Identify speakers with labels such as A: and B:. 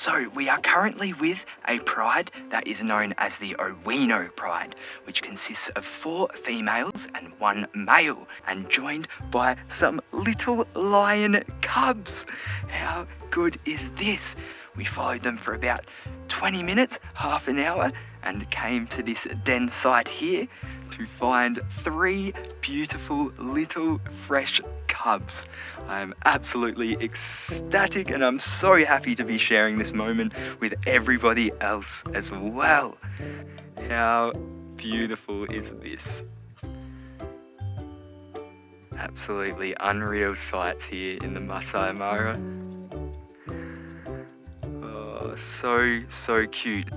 A: So we are currently with a pride that is known as the Owino Pride, which consists of four females and one male, and joined by some little lion cubs. How good is this? We followed them for about 20 minutes, half an hour, and came to this den site here to find three beautiful little fresh cubs. I'm absolutely ecstatic and I'm so happy to be sharing this moment with everybody else as well. How beautiful is this? Absolutely unreal sights here in the Masai Mara. Oh, so, so cute.